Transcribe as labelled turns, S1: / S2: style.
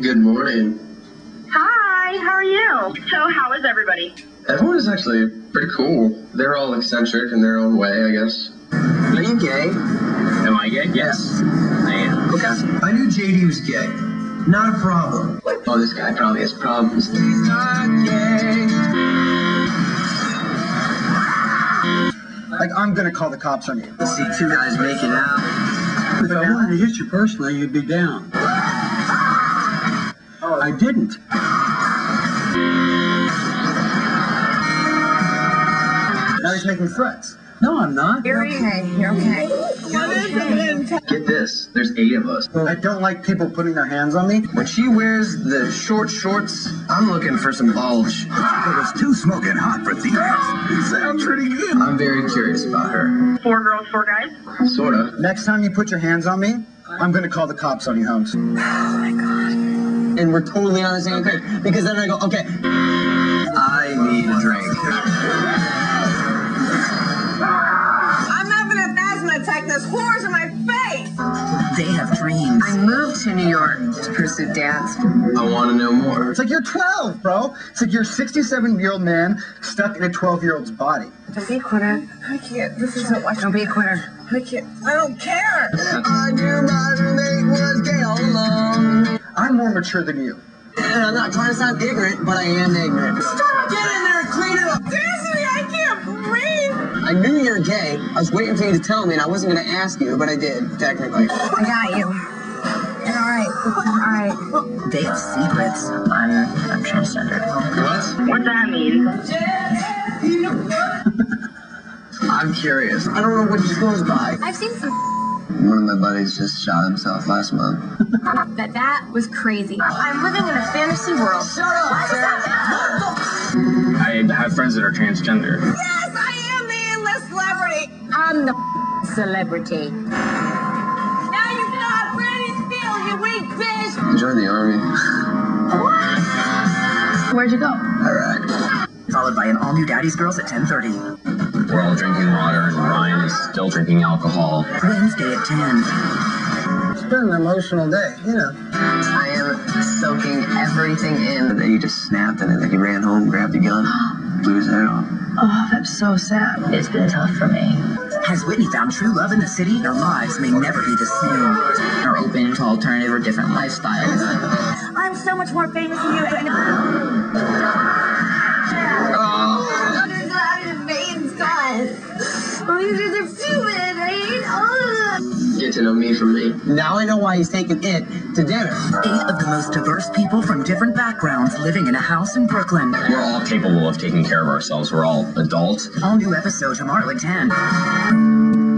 S1: Good morning.
S2: Hi, how are you? So, how is everybody?
S1: Everyone is actually pretty cool. They're all eccentric in their own way, I guess.
S3: Are you gay?
S4: Am I gay? Yes, I am.
S3: Okay.
S5: I knew JD was gay. Not a problem.
S1: Oh, this guy probably has problems.
S5: Like, I'm gonna call the cops on you.
S3: See two guys making out.
S6: If I wanted to hit you personally, you'd be down. Oh, I didn't.
S5: Now he's making threats.
S6: No, I'm not.
S7: You're okay. You're okay.
S1: Get this. There's eight of us.
S5: I don't like people putting their hands on me.
S1: When she wears the short shorts, I'm looking for some bulge.
S8: It was too smoking hot for thieves. You sound pretty good.
S1: I'm very curious about her.
S2: Four girls, four guys?
S1: Sorta.
S5: Next time you put your hands on me, I'm gonna call the cops on you, Holmes.
S3: Oh, And we're totally on the same page. Because then I go, okay. I need a drink.
S7: I'm having an asthma attack. There's whores in my face.
S3: They have dreams.
S7: I moved to New York to pursue dance.
S1: I want to know more.
S5: It's like you're 12, bro. It's like you're a 67 year old man stuck in a 12 year old's body.
S7: Don't be a quitter. I can't. This isn't much. Don't be a quitter. I can't. I don't care.
S3: I knew my roommate was gay all along.
S5: I'm more mature than you.
S3: And I'm not trying to sound ignorant, but I am ignorant.
S7: Stop! Get in there and clean it up. Seriously, I can't breathe.
S3: I knew you were gay. I was waiting for you to tell me, and I wasn't going to ask you, but I did, technically.
S7: I got you. All right. All right.
S3: They have secrets.
S7: I'm, I'm transgender.
S1: What?
S2: What's that mean?
S1: I'm curious.
S3: I don't know what he goes by.
S7: I've seen some.
S1: One of my buddies just shot himself last month.
S7: That that was crazy. I'm living in a fantasy world. Shut up.
S4: I have friends that are transgender.
S7: Yes, I am the A-list celebrity. I'm the celebrity. Now you know how grannies feel, you weak bitch.
S1: Join the army.
S7: Where'd you go?
S1: Iraq.
S3: Followed by an all-new Daddy's Girls at 10.30.
S4: We're all drinking water, and Ryan is still drinking alcohol.
S3: Wednesday at 10.
S5: It's been an emotional day, you know.
S3: I am soaking everything in.
S1: And then he just snapped and then he ran home, grabbed a gun, blew his head off.
S7: Oh, that's so sad. It's been tough for me.
S3: Has Whitney found true love in the city? Their lives may never be the same. Are open to alternative or different lifestyles.
S7: I'm so much more famous than you.
S1: Get to know me from me.
S3: Now I know why he's taking it to dinner.
S9: Eight of the most diverse people from different backgrounds living in a house in Brooklyn.
S4: We're all capable of taking care of ourselves. We're all adults.
S9: All new episode tomorrow at 10.